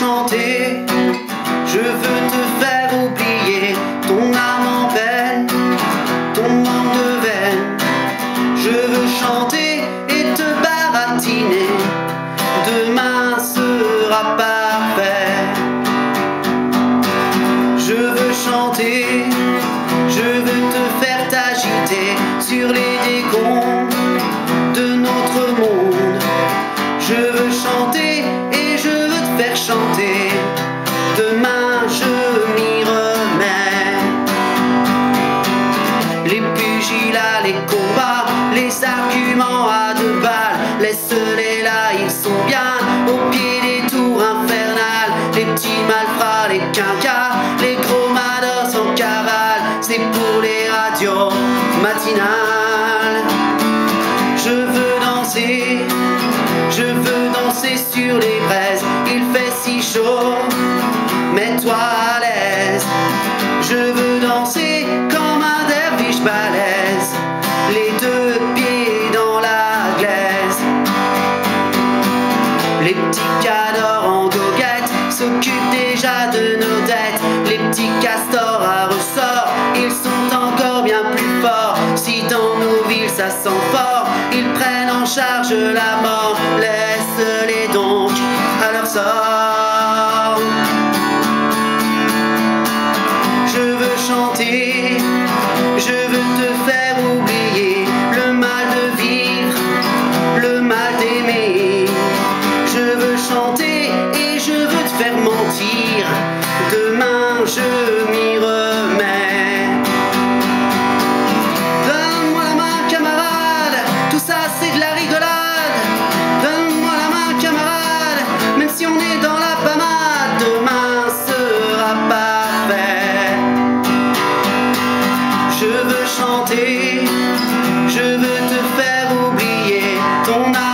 chanter, je veux te faire oublier ton âme en peine, ton manque de veine. Je veux chanter et te baratiner, demain sera parfait. Je veux chanter, les combats, les arguments à deux balles, laisse-les là, ils sont bien au pied des tours infernales. Les petits malfrats, les quinquas, les gros mados en cavale, c'est pour les radios matinales. Je veux danser, je veux danser sur les braises, il fait si chaud, mets-toi à Les petits cadors en goguette s'occupent déjà de nos dettes. Les petits castors à ressort, ils sont encore bien plus forts. Si dans nos villes ça sent fort, ils prennent en charge la mort. Laisse-les donc. demain je m'y remets. Donne-moi la main, camarade, tout ça c'est de la rigolade. Donne-moi la main, camarade, même si on est dans la pamade, demain sera parfait. Je veux chanter, je veux te faire oublier ton âme.